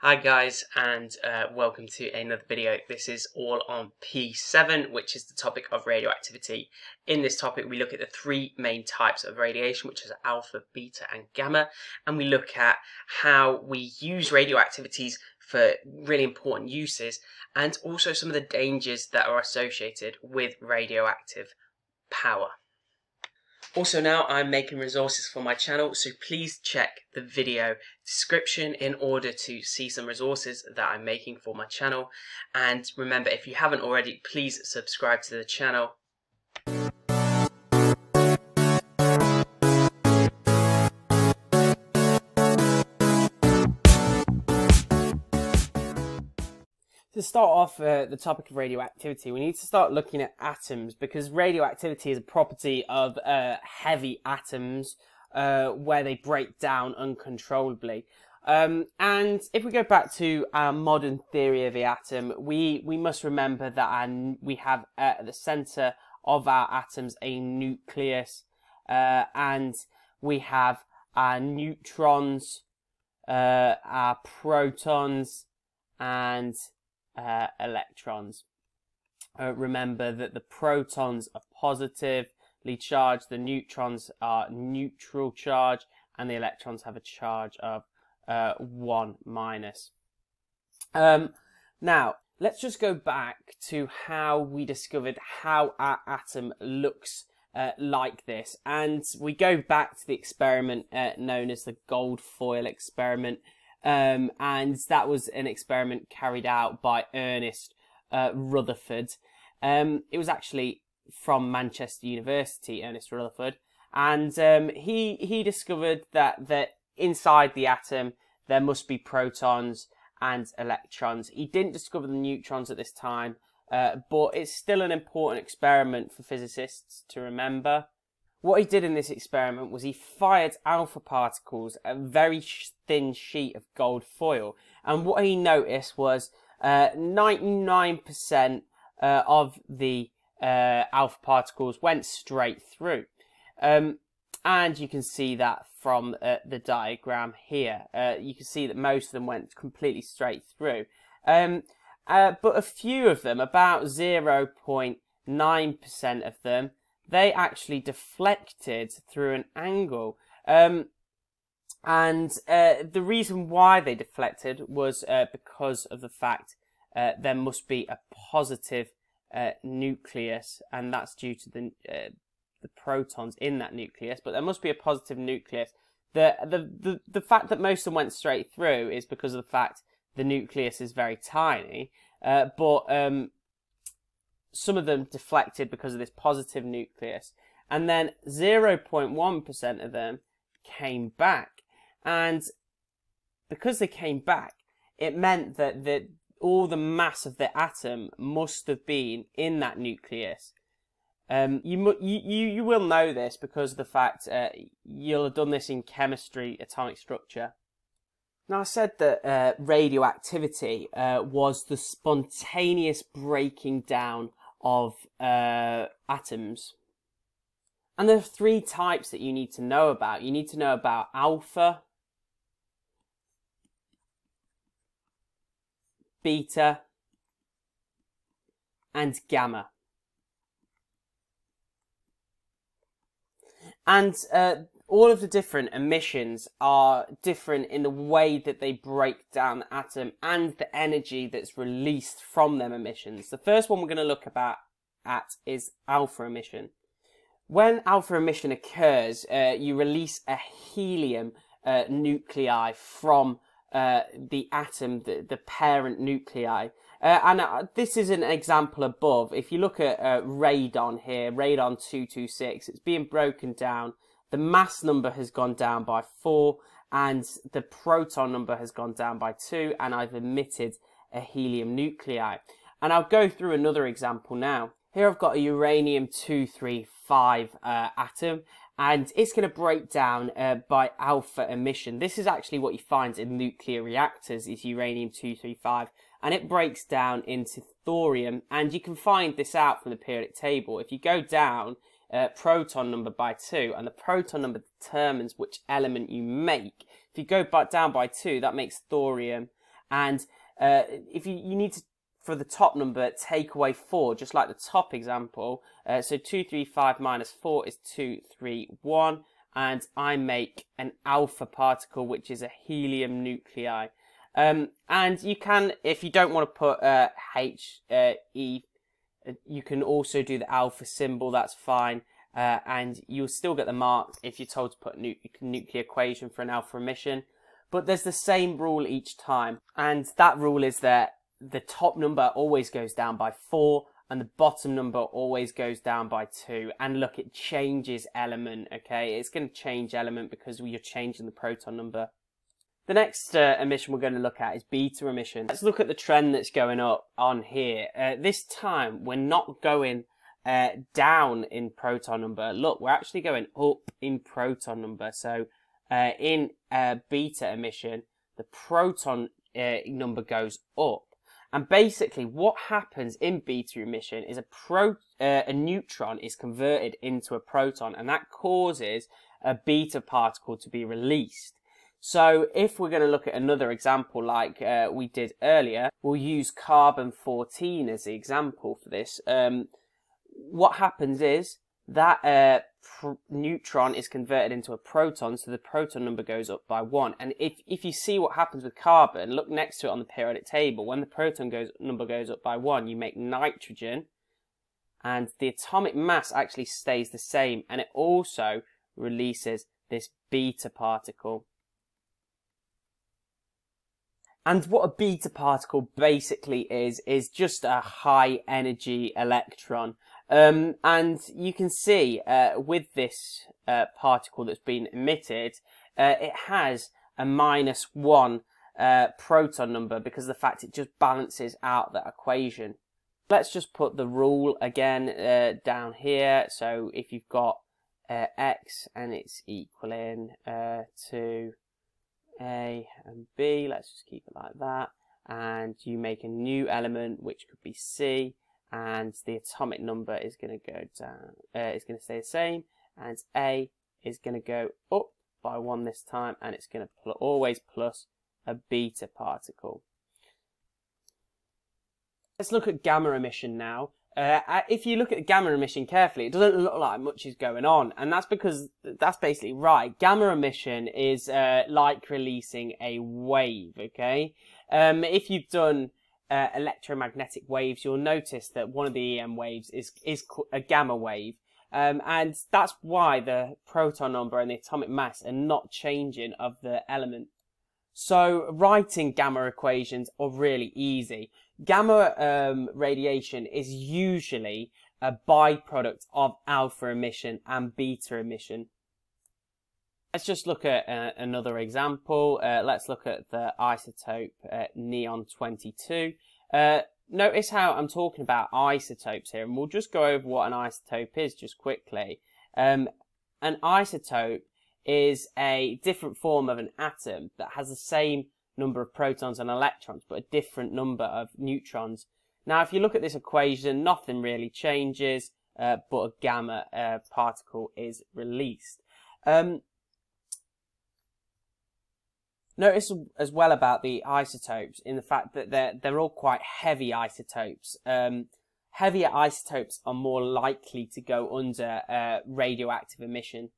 Hi guys and uh, welcome to another video. This is all on P7 which is the topic of radioactivity. In this topic we look at the three main types of radiation which is alpha, beta and gamma and we look at how we use radioactivities for really important uses and also some of the dangers that are associated with radioactive power. Also now I'm making resources for my channel so please check the video description in order to see some resources that I'm making for my channel. And remember if you haven't already please subscribe to the channel to start off uh, the topic of radioactivity, we need to start looking at atoms because radioactivity is a property of uh, heavy atoms uh, where they break down uncontrollably. Um, and if we go back to our modern theory of the atom, we, we must remember that our, we have at the center of our atoms a nucleus, uh, and we have our neutrons, uh, our protons, and uh, electrons. Uh, remember that the protons are positively charged, the neutrons are neutral charge, and the electrons have a charge of uh, 1 minus. Um, now, let's just go back to how we discovered how our atom looks uh, like this. And we go back to the experiment uh, known as the gold foil experiment. Um, and that was an experiment carried out by Ernest uh, Rutherford. Um, it was actually from Manchester University, Ernest Rutherford, and um, he he discovered that that inside the atom there must be protons and electrons. He didn't discover the neutrons at this time, uh, but it's still an important experiment for physicists to remember. What he did in this experiment was he fired alpha particles at a very thin sheet of gold foil. And what he noticed was uh, 99% uh, of the uh, alpha particles went straight through. Um, and you can see that from uh, the diagram here. Uh, you can see that most of them went completely straight through. Um, uh, but a few of them, about 0.9% of them, they actually deflected through an angle. Um, and uh, the reason why they deflected was uh, because of the fact uh, there must be a positive uh, nucleus, and that's due to the uh, the protons in that nucleus. But there must be a positive nucleus. The, the the the fact that most of them went straight through is because of the fact the nucleus is very tiny. Uh, but um, some of them deflected because of this positive nucleus, and then 0.1% of them came back. And because they came back, it meant that the, all the mass of the atom must have been in that nucleus. Um, you, you, you will know this because of the fact uh, you'll have done this in chemistry, atomic structure. Now, I said that uh, radioactivity uh, was the spontaneous breaking down of uh, atoms. And there are three types that you need to know about. You need to know about alpha, beta, and gamma. And uh, all of the different emissions are different in the way that they break down the atom and the energy that's released from them emissions. The first one we're going to look about at is alpha emission. When alpha emission occurs, uh, you release a helium uh, nuclei from uh, the atom, the, the parent nuclei. Uh, and uh, this is an example above. If you look at uh, radon here, radon 226, it's being broken down the mass number has gone down by four and the proton number has gone down by two and I've emitted a helium nuclei. And I'll go through another example now. Here I've got a uranium-235 uh, atom and it's going to break down uh, by alpha emission. This is actually what you find in nuclear reactors is uranium-235 and it breaks down into thorium and you can find this out from the periodic table. If you go down uh, proton number by 2, and the proton number determines which element you make. If you go back down by 2, that makes thorium, And uh, if you, you need to, for the top number, take away 4, just like the top example. Uh, so 235 minus 4 is 231. And I make an alpha particle, which is a helium nuclei. Um, and you can, if you don't want to put uh, H, uh, E, you can also do the alpha symbol, that's fine. Uh, and you'll still get the mark if you're told to put nu nuclear equation for an alpha emission. But there's the same rule each time. And that rule is that the top number always goes down by 4 and the bottom number always goes down by 2. And look, it changes element, okay? It's going to change element because you're changing the proton number. The next uh, emission we're going to look at is beta emission. Let's look at the trend that's going up on here. Uh, this time, we're not going uh, down in proton number. Look, we're actually going up in proton number. So uh, in uh, beta emission, the proton uh, number goes up. And basically, what happens in beta emission is a pro a neutron is converted into a proton, and that causes a beta particle to be released. So if we're going to look at another example like uh, we did earlier, we'll use carbon 14 as the example for this. Um, what happens is that uh, neutron is converted into a proton, so the proton number goes up by one. And if, if you see what happens with carbon, look next to it on the periodic table. When the proton goes, number goes up by one, you make nitrogen, and the atomic mass actually stays the same, and it also releases this beta particle. And what a beta particle basically is, is just a high energy electron. Um, and you can see uh, with this uh, particle that's been emitted, uh, it has a minus one uh, proton number because of the fact it just balances out that equation. Let's just put the rule again uh, down here. So if you've got uh, x and it's equaling to a and B. Let's just keep it like that. And you make a new element, which could be C, and the atomic number is going to go down, uh, it's going to stay the same, and A is going to go up by one this time, and it's going to pl always plus a beta particle. Let's look at gamma emission now. Uh, if you look at gamma emission carefully, it doesn't look like much is going on, and that's because that's basically right. Gamma emission is uh, like releasing a wave. Okay, um, if you've done uh, electromagnetic waves, you'll notice that one of the EM waves is is a gamma wave, um, and that's why the proton number and the atomic mass are not changing of the element. So writing gamma equations are really easy. Gamma um, radiation is usually a byproduct of alpha emission and beta emission. Let's just look at uh, another example. Uh, let's look at the isotope uh, neon-22. Uh, notice how I'm talking about isotopes here, and we'll just go over what an isotope is just quickly. Um, an isotope is a different form of an atom that has the same number of protons and electrons, but a different number of neutrons. Now, if you look at this equation, nothing really changes, uh, but a gamma uh, particle is released. Um, notice as well about the isotopes in the fact that they're, they're all quite heavy isotopes. Um, heavier isotopes are more likely to go under uh, radioactive emission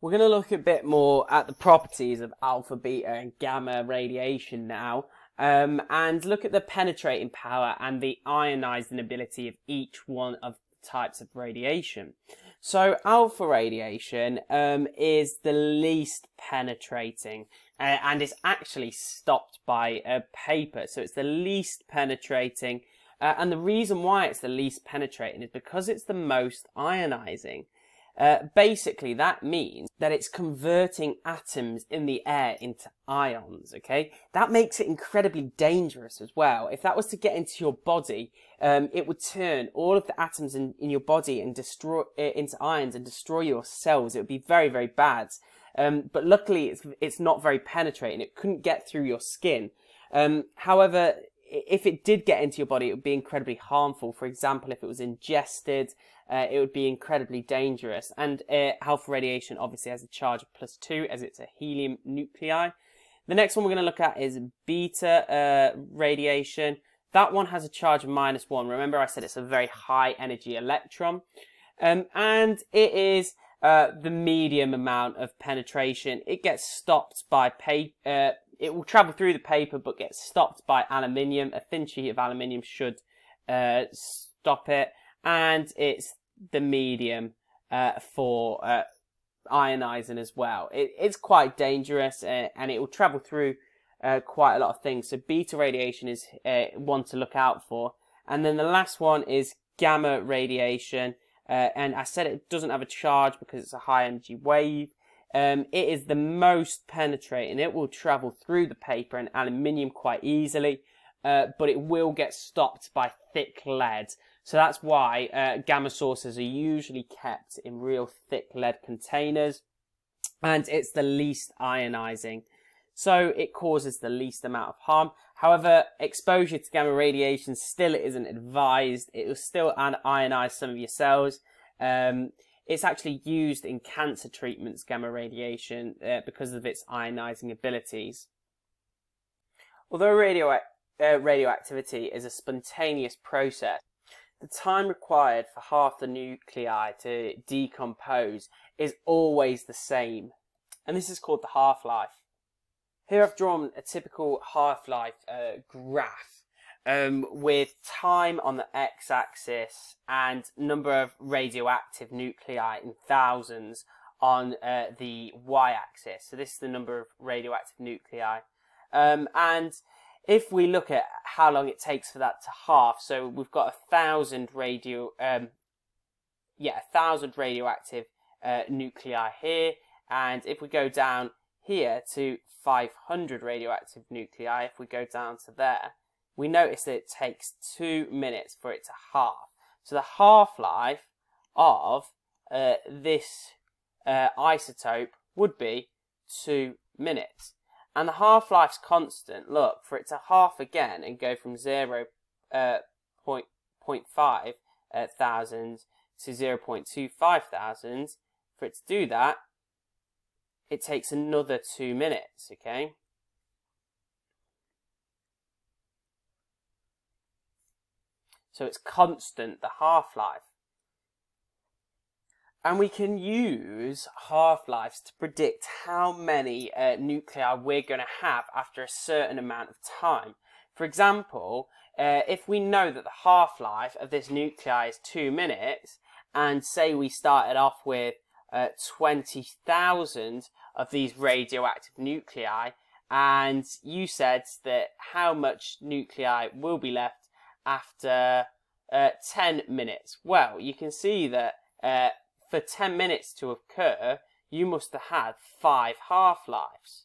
we're going to look a bit more at the properties of alpha, beta, and gamma radiation now, um, and look at the penetrating power and the ionizing ability of each one of the types of radiation. So alpha radiation um, is the least penetrating, uh, and it's actually stopped by a paper. So it's the least penetrating, uh, and the reason why it's the least penetrating is because it's the most ionizing. Uh, basically, that means that it's converting atoms in the air into ions, okay? That makes it incredibly dangerous as well. If that was to get into your body, um, it would turn all of the atoms in, in your body and destroy uh, into ions and destroy your cells. It would be very, very bad. Um, but luckily, it's, it's not very penetrating. It couldn't get through your skin. Um, however, if it did get into your body, it would be incredibly harmful. For example, if it was ingested, uh, it would be incredibly dangerous. And uh, alpha radiation obviously has a charge of plus two as it's a helium nuclei. The next one we're going to look at is beta uh, radiation. That one has a charge of minus one. Remember I said it's a very high energy electron. Um, and it is uh, the medium amount of penetration. It gets stopped by. Uh, it will travel through the paper but gets stopped by aluminium. A thin sheet of aluminium should uh, stop it. And it's the medium uh, for uh, ionizing as well. It, it's quite dangerous uh, and it will travel through uh, quite a lot of things. So beta radiation is uh, one to look out for. And then the last one is gamma radiation. And I said it doesn't have a charge because it's a high energy wave. Um, it is the most penetrating. It will travel through the paper and aluminium quite easily, uh, but it will get stopped by thick lead. So that's why uh, gamma sources are usually kept in real thick lead containers, and it's the least ionizing. So it causes the least amount of harm. However, exposure to gamma radiation still isn't advised. It will still ionize some of your cells. Um, it's actually used in cancer treatments, gamma radiation, uh, because of its ionizing abilities. Although radio, uh, radioactivity is a spontaneous process, the time required for half the nuclei to decompose is always the same, and this is called the half-life. Here I've drawn a typical half-life uh, graph um, with time on the x-axis and number of radioactive nuclei in thousands on uh, the y-axis. So this is the number of radioactive nuclei. Um, and if we look at how long it takes for that to half, so we've got a thousand radio, um, yeah, a thousand radioactive uh, nuclei here, and if we go down here to 500 radioactive nuclei, if we go down to there, we notice that it takes two minutes for it to half. So the half-life of uh, this uh, isotope would be two minutes. And the half-life's constant, look, for it to half again and go from 0, uh, 0.5 uh, thousand to 0.25 thousand, for it to do that, it takes another two minutes, okay? So it's constant, the half-life. And we can use half-lives to predict how many uh, nuclei we're going to have after a certain amount of time. For example, uh, if we know that the half-life of this nuclei is two minutes, and say we started off with uh, 20,000 of these radioactive nuclei, and you said that how much nuclei will be left after uh, 10 minutes. Well, you can see that uh, for 10 minutes to occur, you must have had five half-lives.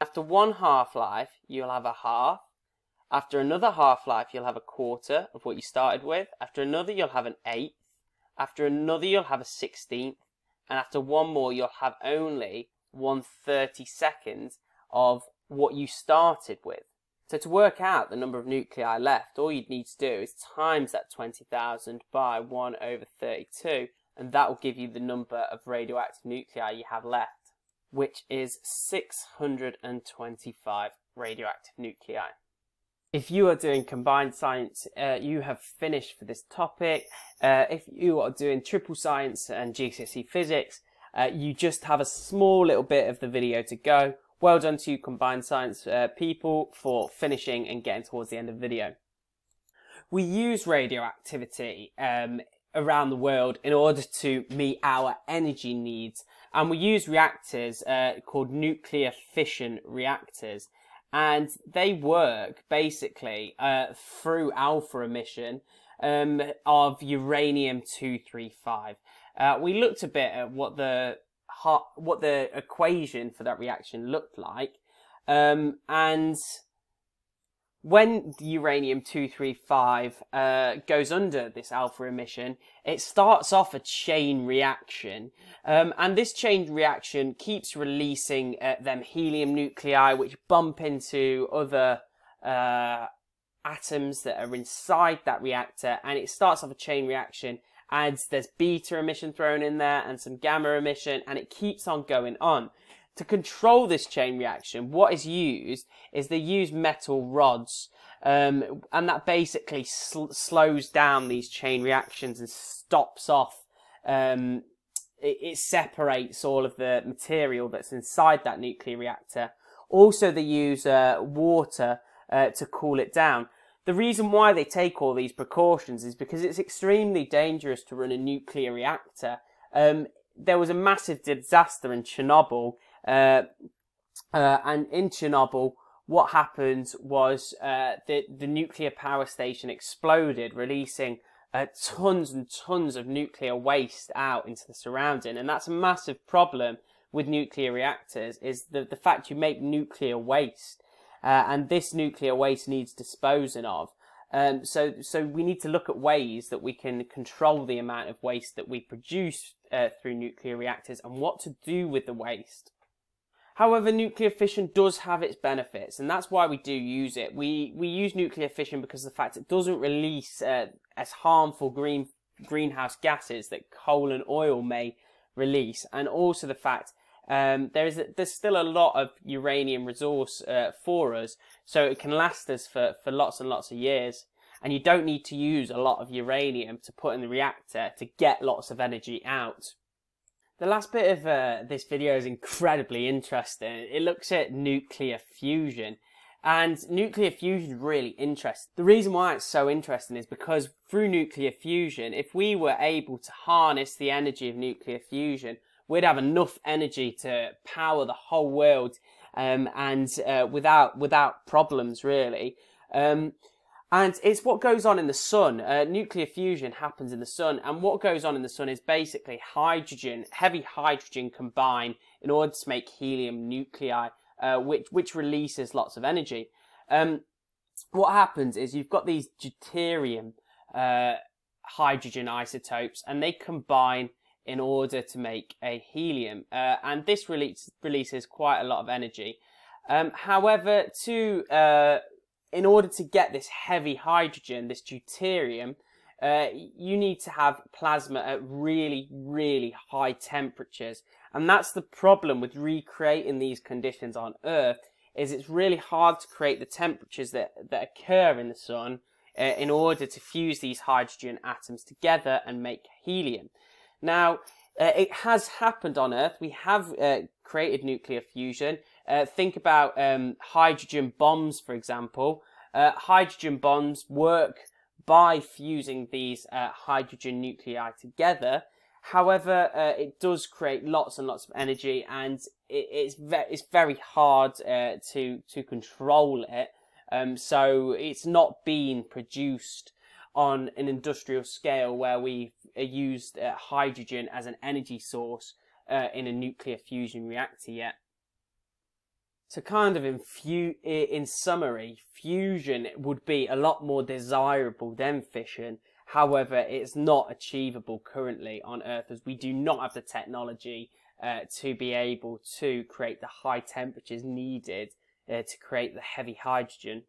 After one half-life, you'll have a half. After another half-life, you'll have a quarter of what you started with. After another, you'll have an eighth. After another, you'll have a sixteenth. And after one more, you'll have only one thirty-second of what you started with. So to work out the number of nuclei left, all you'd need to do is times that 20,000 by 1 over 32, and that will give you the number of radioactive nuclei you have left, which is 625 radioactive nuclei. If you are doing combined science, uh, you have finished for this topic. Uh, if you are doing triple science and GCSE physics, uh, you just have a small little bit of the video to go. Well done to combined science uh, people for finishing and getting towards the end of the video. We use radioactivity um, around the world in order to meet our energy needs. And we use reactors uh, called nuclear fission reactors. And they work basically uh, through alpha emission um, of uranium-235. Uh, we looked a bit at what the what the equation for that reaction looked like. Um, and when uranium-235 uh, goes under this alpha emission, it starts off a chain reaction. Um, and this chain reaction keeps releasing uh, them helium nuclei, which bump into other uh, atoms that are inside that reactor. And it starts off a chain reaction and there's beta emission thrown in there and some gamma emission and it keeps on going on To control this chain reaction, what is used is they use metal rods, um, and that basically sl- slows down these chain reactions and stops off. Um, it, it separates all of the material that's inside that nuclear reactor. Also, they use uh, water uh, to cool it down. The reason why they take all these precautions is because it's extremely dangerous to run a nuclear reactor. Um, there was a massive disaster in Chernobyl, uh, uh, and in Chernobyl, what happened was uh, the the nuclear power station exploded, releasing uh, tons and tons of nuclear waste out into the surrounding, and that's a massive problem with nuclear reactors. Is the the fact you make nuclear waste, uh, and this nuclear waste needs disposing of. Um, so, so we need to look at ways that we can control the amount of waste that we produce uh, through nuclear reactors and what to do with the waste. However, nuclear fission does have its benefits, and that's why we do use it. We we use nuclear fission because of the fact it doesn't release uh, as harmful green greenhouse gases that coal and oil may release, and also the fact um, there is there's still a lot of uranium resource uh, for us, so it can last us for, for lots and lots of years. And you don't need to use a lot of uranium to put in the reactor to get lots of energy out. The last bit of uh, this video is incredibly interesting. It looks at nuclear fusion. And nuclear fusion is really interesting. The reason why it's so interesting is because through nuclear fusion, if we were able to harness the energy of nuclear fusion, we'd have enough energy to power the whole world um, and uh, without without problems really. Um, and it's what goes on in the sun. Uh, nuclear fusion happens in the sun, and what goes on in the sun is basically hydrogen, heavy hydrogen combine in order to make helium nuclei, uh, which which releases lots of energy. Um, what happens is you've got these deuterium uh, hydrogen isotopes, and they combine in order to make a helium, uh, and this release, releases quite a lot of energy. Um, however, to uh, in order to get this heavy hydrogen, this deuterium, uh, you need to have plasma at really, really high temperatures. And that's the problem with recreating these conditions on Earth, is it's really hard to create the temperatures that, that occur in the sun uh, in order to fuse these hydrogen atoms together and make helium. Now, uh, it has happened on Earth. We have uh, created nuclear fusion. Uh, think about um, hydrogen bombs, for example. Uh, hydrogen bombs work by fusing these uh, hydrogen nuclei together. However, uh, it does create lots and lots of energy, and it, it's ve- it's very hard to to control it. Um, so it's not being produced on an industrial scale where we've used uh, hydrogen as an energy source uh, in a nuclear fusion reactor yet. So kind of in, in summary, fusion would be a lot more desirable than fission. However, it's not achievable currently on Earth as we do not have the technology uh, to be able to create the high temperatures needed uh, to create the heavy hydrogen.